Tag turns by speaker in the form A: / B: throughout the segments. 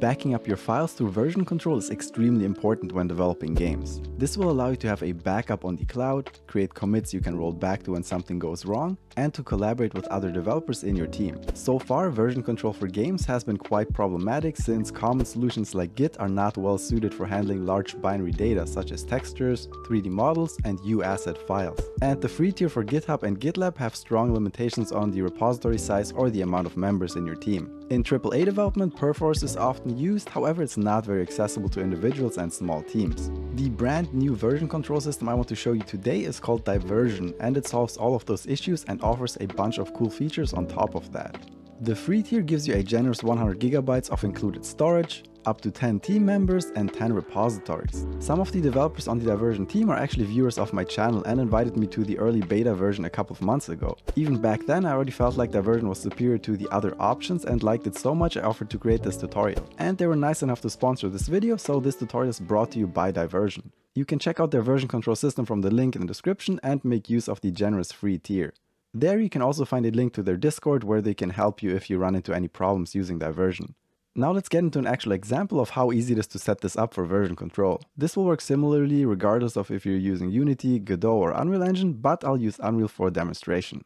A: Backing up your files through version control is extremely important when developing games. This will allow you to have a backup on the cloud, create commits you can roll back to when something goes wrong, and to collaborate with other developers in your team. So far, version control for games has been quite problematic since common solutions like Git are not well suited for handling large binary data such as textures, 3D models, and UAsset files. And the free tier for GitHub and GitLab have strong limitations on the repository size or the amount of members in your team. In AAA development, Perforce is often used, however it's not very accessible to individuals and small teams. The brand new version control system I want to show you today is called Diversion and it solves all of those issues and offers a bunch of cool features on top of that. The free tier gives you a generous 100 gigabytes of included storage, up to 10 team members and 10 repositories. Some of the developers on the Diversion team are actually viewers of my channel and invited me to the early beta version a couple of months ago. Even back then I already felt like Diversion was superior to the other options and liked it so much I offered to create this tutorial. And they were nice enough to sponsor this video so this tutorial is brought to you by Diversion. You can check out their version control system from the link in the description and make use of the generous free tier. There you can also find a link to their Discord where they can help you if you run into any problems using Diversion. Now let's get into an actual example of how easy it is to set this up for version control. This will work similarly regardless of if you're using Unity, Godot or Unreal Engine, but I'll use Unreal for demonstration.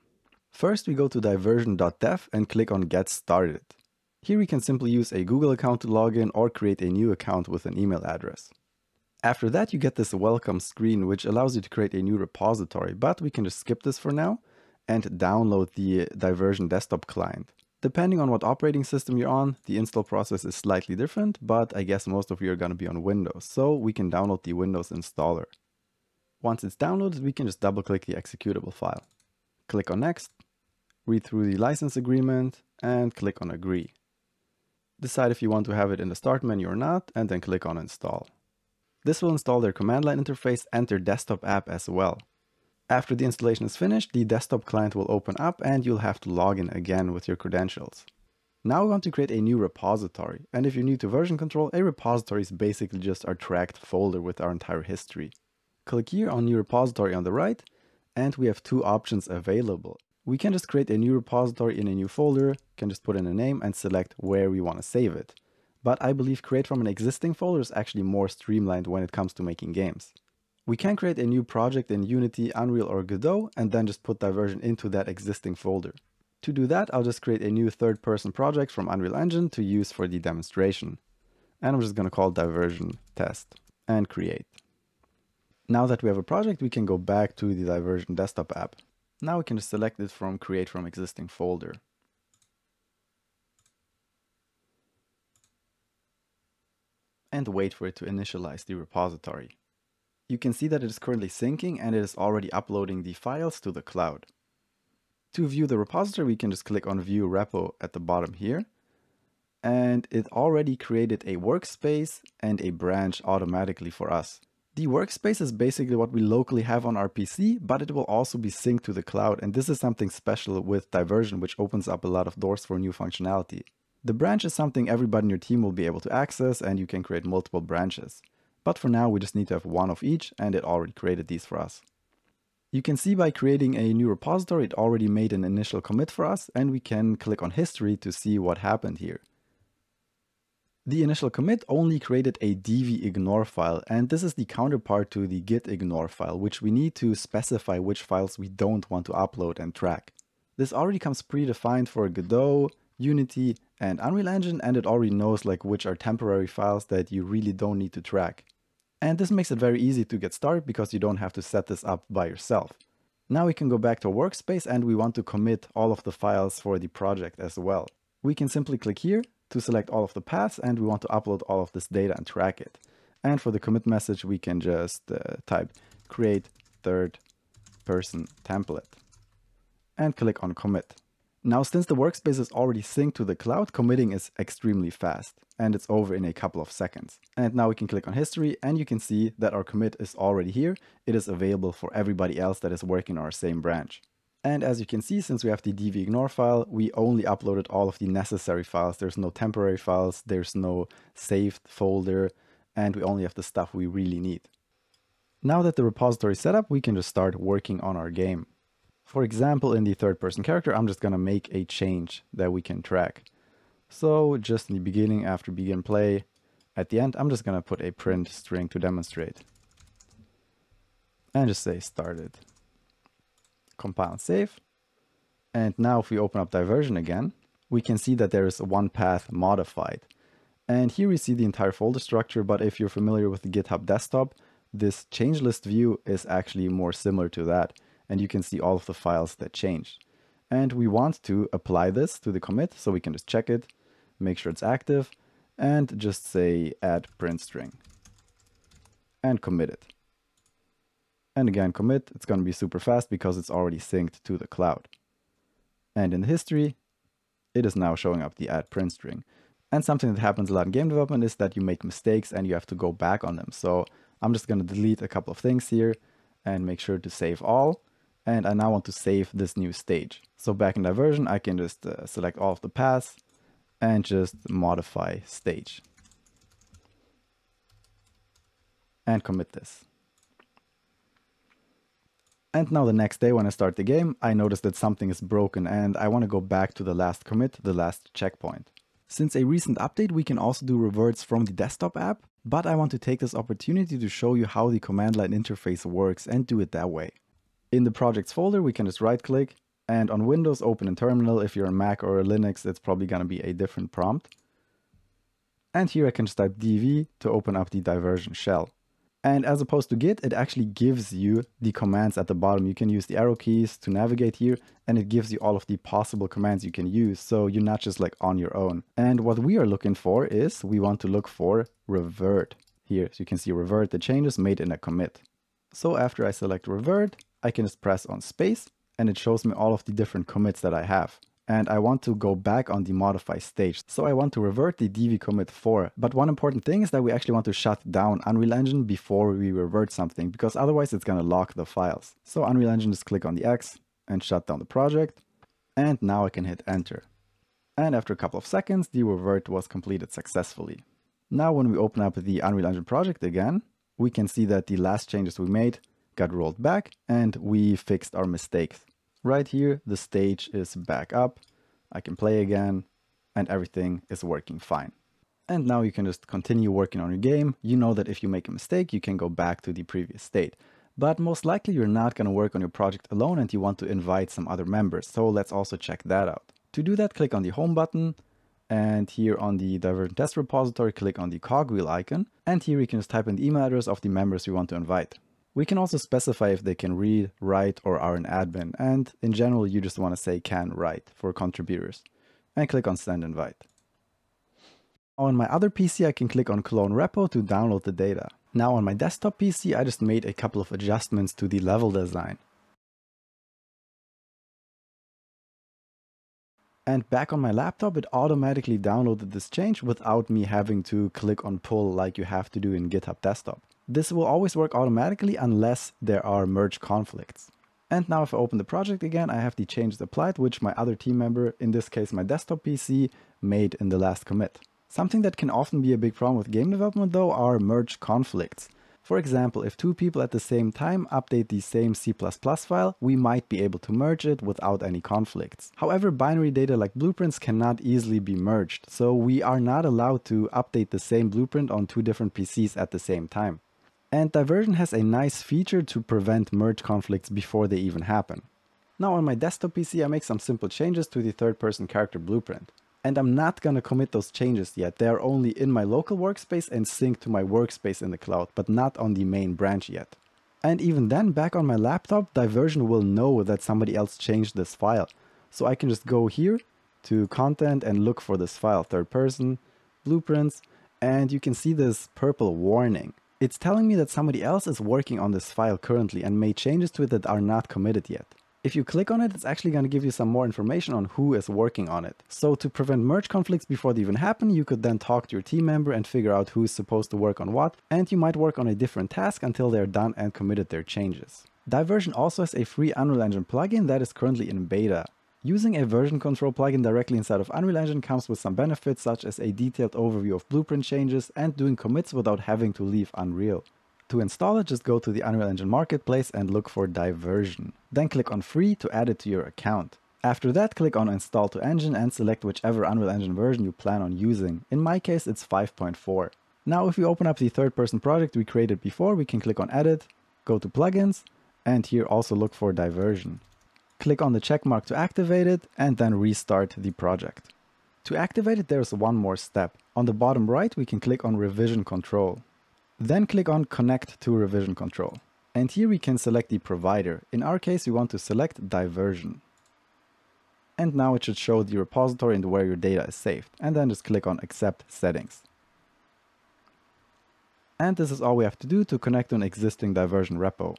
A: First we go to diversion.dev and click on get started. Here we can simply use a Google account to log in or create a new account with an email address. After that you get this welcome screen which allows you to create a new repository, but we can just skip this for now and download the Diversion desktop client. Depending on what operating system you're on, the install process is slightly different, but I guess most of you are going to be on Windows, so we can download the Windows installer. Once it's downloaded, we can just double click the executable file. Click on Next, read through the license agreement, and click on Agree. Decide if you want to have it in the start menu or not, and then click on Install. This will install their command line interface and their desktop app as well. After the installation is finished, the desktop client will open up and you'll have to log in again with your credentials. Now we want to create a new repository, and if you're new to version control, a repository is basically just our tracked folder with our entire history. Click here on new repository on the right, and we have two options available. We can just create a new repository in a new folder, can just put in a name and select where we want to save it. But I believe create from an existing folder is actually more streamlined when it comes to making games. We can create a new project in Unity, Unreal or Godot and then just put Diversion into that existing folder. To do that, I'll just create a new third-person project from Unreal Engine to use for the demonstration. And I'm just going to call Diversion Test and create. Now that we have a project, we can go back to the Diversion desktop app. Now we can just select it from create from existing folder. And wait for it to initialize the repository you can see that it is currently syncing and it is already uploading the files to the cloud. To view the repository, we can just click on View Repo at the bottom here. And it already created a workspace and a branch automatically for us. The workspace is basically what we locally have on our PC, but it will also be synced to the cloud. And this is something special with Diversion, which opens up a lot of doors for new functionality. The branch is something everybody in your team will be able to access and you can create multiple branches. But for now, we just need to have one of each and it already created these for us. You can see by creating a new repository, it already made an initial commit for us and we can click on history to see what happened here. The initial commit only created a dvignore file and this is the counterpart to the gitignore file, which we need to specify which files we don't want to upload and track. This already comes predefined for Godot, Unity, and Unreal Engine and it already knows like which are temporary files that you really don't need to track. And this makes it very easy to get started because you don't have to set this up by yourself. Now we can go back to workspace and we want to commit all of the files for the project as well. We can simply click here to select all of the paths and we want to upload all of this data and track it. And for the commit message, we can just uh, type create third person template and click on commit. Now, since the workspace is already synced to the cloud, committing is extremely fast and it's over in a couple of seconds. And now we can click on history and you can see that our commit is already here. It is available for everybody else that is working on our same branch. And as you can see, since we have the dvignore file, we only uploaded all of the necessary files. There's no temporary files, there's no saved folder, and we only have the stuff we really need. Now that the repository is set up, we can just start working on our game. For example, in the third person character, I'm just going to make a change that we can track. So just in the beginning after begin play, at the end, I'm just going to put a print string to demonstrate. And just say started. Compile and save. And now if we open up diversion again, we can see that there is one path modified. And here we see the entire folder structure, but if you're familiar with the GitHub desktop, this change list view is actually more similar to that. And you can see all of the files that changed. And we want to apply this to the commit, so we can just check it, make sure it's active, and just say add print string. And commit it. And again, commit, it's going to be super fast because it's already synced to the cloud. And in the history, it is now showing up the add print string. And something that happens a lot in game development is that you make mistakes and you have to go back on them. So I'm just going to delete a couple of things here and make sure to save all. And I now want to save this new stage. So back in diversion, I can just uh, select all of the paths and just modify stage. And commit this. And now the next day when I start the game, I notice that something is broken and I want to go back to the last commit, the last checkpoint. Since a recent update, we can also do reverts from the desktop app, but I want to take this opportunity to show you how the command line interface works and do it that way. In the projects folder, we can just right click and on Windows, open in terminal. If you're a Mac or a Linux, it's probably going to be a different prompt. And here I can just type dv to open up the diversion shell. And as opposed to Git, it actually gives you the commands at the bottom. You can use the arrow keys to navigate here, and it gives you all of the possible commands you can use. So you're not just like on your own. And what we are looking for is we want to look for revert here. So you can see revert the changes made in a commit. So after I select revert, I can just press on space and it shows me all of the different commits that I have and I want to go back on the modify stage. So I want to revert the dv commit 4. But one important thing is that we actually want to shut down Unreal Engine before we revert something, because otherwise it's going to lock the files. So Unreal Engine, just click on the X and shut down the project. And now I can hit enter. And after a couple of seconds, the revert was completed successfully. Now when we open up the Unreal Engine project again, we can see that the last changes we made got rolled back and we fixed our mistakes. Right here, the stage is back up. I can play again and everything is working fine. And now you can just continue working on your game. You know that if you make a mistake, you can go back to the previous state. But most likely you're not going to work on your project alone and you want to invite some other members. So let's also check that out. To do that, click on the home button and here on the Diversion Test repository, click on the cogwheel icon. And here you can just type in the email address of the members you want to invite. We can also specify if they can read, write, or are an admin, and in general you just want to say can write for contributors, and click on send invite. On my other PC I can click on clone repo to download the data. Now on my desktop PC I just made a couple of adjustments to the level design. And back on my laptop it automatically downloaded this change without me having to click on pull like you have to do in GitHub desktop. This will always work automatically unless there are merge conflicts. And now if I open the project again, I have the changes applied, which my other team member, in this case my desktop PC, made in the last commit. Something that can often be a big problem with game development though are merge conflicts. For example, if two people at the same time update the same C++ file, we might be able to merge it without any conflicts. However, binary data like blueprints cannot easily be merged, so we are not allowed to update the same blueprint on two different PCs at the same time. And Diversion has a nice feature to prevent merge conflicts before they even happen. Now on my desktop PC I make some simple changes to the third person character blueprint. And I'm not gonna commit those changes yet, they are only in my local workspace and synced to my workspace in the cloud, but not on the main branch yet. And even then, back on my laptop, Diversion will know that somebody else changed this file. So I can just go here to content and look for this file, third person, blueprints, and you can see this purple warning. It's telling me that somebody else is working on this file currently and made changes to it that are not committed yet. If you click on it, it's actually going to give you some more information on who is working on it. So to prevent merge conflicts before they even happen, you could then talk to your team member and figure out who is supposed to work on what, and you might work on a different task until they're done and committed their changes. Diversion also has a free Unreal Engine plugin that is currently in beta. Using a version control plugin directly inside of Unreal Engine comes with some benefits such as a detailed overview of blueprint changes and doing commits without having to leave Unreal. To install it, just go to the Unreal Engine Marketplace and look for Diversion. Then click on Free to add it to your account. After that, click on Install to Engine and select whichever Unreal Engine version you plan on using. In my case, it's 5.4. Now, if we open up the third-person project we created before, we can click on Edit, go to Plugins, and here also look for Diversion. Click on the check mark to activate it, and then restart the project. To activate it, there's one more step. On the bottom right, we can click on Revision Control. Then click on Connect to Revision Control. And here we can select the provider. In our case, we want to select Diversion. And now it should show the repository and where your data is saved. And then just click on Accept Settings. And this is all we have to do to connect to an existing diversion repo.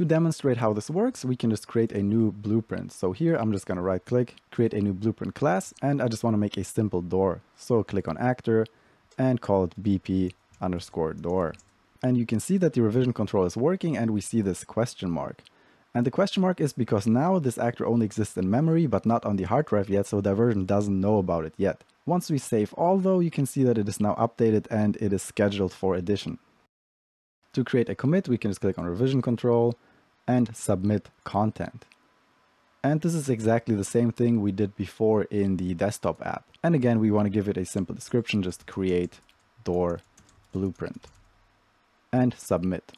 A: To demonstrate how this works, we can just create a new blueprint. So here I'm just going to right click, create a new blueprint class, and I just want to make a simple door. So click on actor and call it BP underscore door. And you can see that the revision control is working and we see this question mark. And the question mark is because now this actor only exists in memory but not on the hard drive yet, so diversion doesn't know about it yet. Once we save all though, you can see that it is now updated and it is scheduled for addition. To create a commit, we can just click on revision control and submit content. And this is exactly the same thing we did before in the desktop app. And again, we want to give it a simple description, just create door blueprint and submit.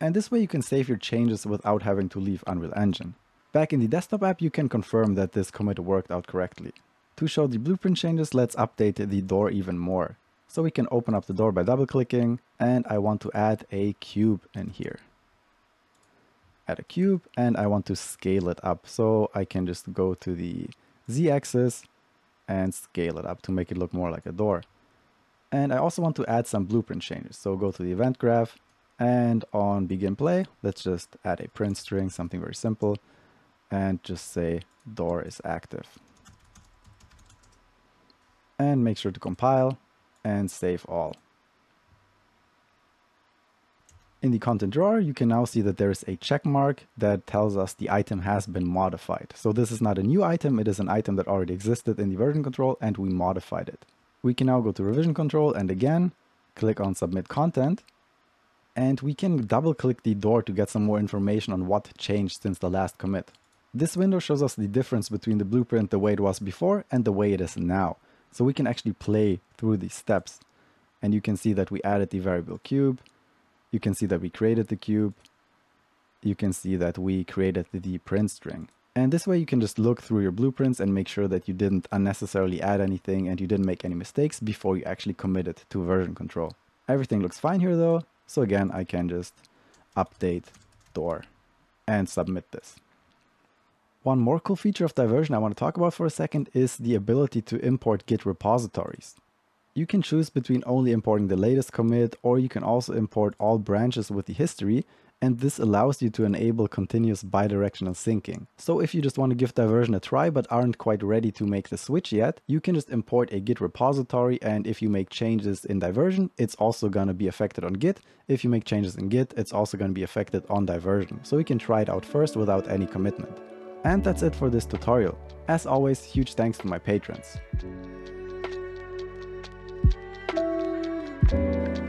A: And this way you can save your changes without having to leave Unreal Engine. Back in the desktop app, you can confirm that this commit worked out correctly. To show the blueprint changes, let's update the door even more. So we can open up the door by double clicking and I want to add a cube in here. Add a cube and I want to scale it up. So I can just go to the z-axis and scale it up to make it look more like a door. And I also want to add some blueprint changes. So go to the event graph and on begin play, let's just add a print string, something very simple, and just say door is active. And make sure to compile and save all. In the content drawer, you can now see that there is a check mark that tells us the item has been modified. So this is not a new item, it is an item that already existed in the version control and we modified it. We can now go to revision control and again, click on submit content and we can double click the door to get some more information on what changed since the last commit. This window shows us the difference between the blueprint the way it was before and the way it is now. So we can actually play through these steps. And you can see that we added the variable cube. You can see that we created the cube. You can see that we created the print string. And this way you can just look through your blueprints and make sure that you didn't unnecessarily add anything and you didn't make any mistakes before you actually committed to version control. Everything looks fine here though, so again, I can just update door and submit this. One more cool feature of Diversion I want to talk about for a second is the ability to import Git repositories. You can choose between only importing the latest commit or you can also import all branches with the history and this allows you to enable continuous bidirectional syncing. So if you just want to give Diversion a try but aren't quite ready to make the switch yet, you can just import a Git repository and if you make changes in Diversion, it's also going to be affected on Git. If you make changes in Git, it's also going to be affected on Diversion. So you can try it out first without any commitment. And that's it for this tutorial. As always, huge thanks to my patrons. thank you